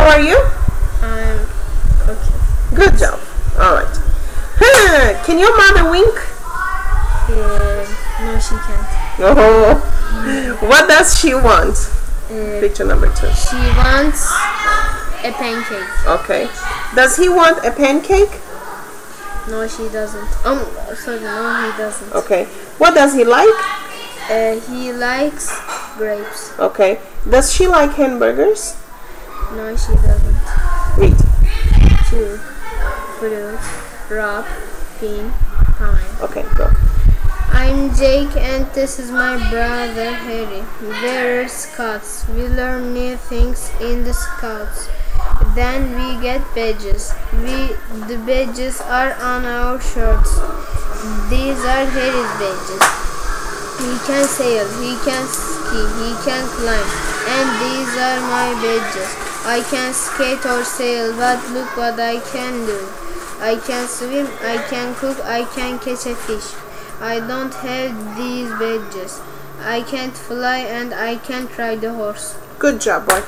How are you? I'm okay. Good job. All right. Huh, Can your mother wink? Uh, no, she can't. Oh. What does she want? Uh, Picture number two. she wants a pancake. Okay. Does he want a pancake? No, she doesn't. Um, sorry, no, he doesn't. Okay. What does he like? Uh, he likes grapes. Okay. Does she like hamburgers? No, she doesn't. Read. Two, fruit, rock, pin, pine. Okay, go. I'm Jake and this is my brother Harry. We're scouts. We learn new things in the scouts. Then we get badges. We the badges are on our shirts. These are Harry's badges. He can sail, he can ski, he can climb, and these are my badges. I can skate or sail, but look what I can do. I can swim, I can cook, I can catch a fish. I don't have these badges. I can't fly and I can't ride a horse. Good job, boy.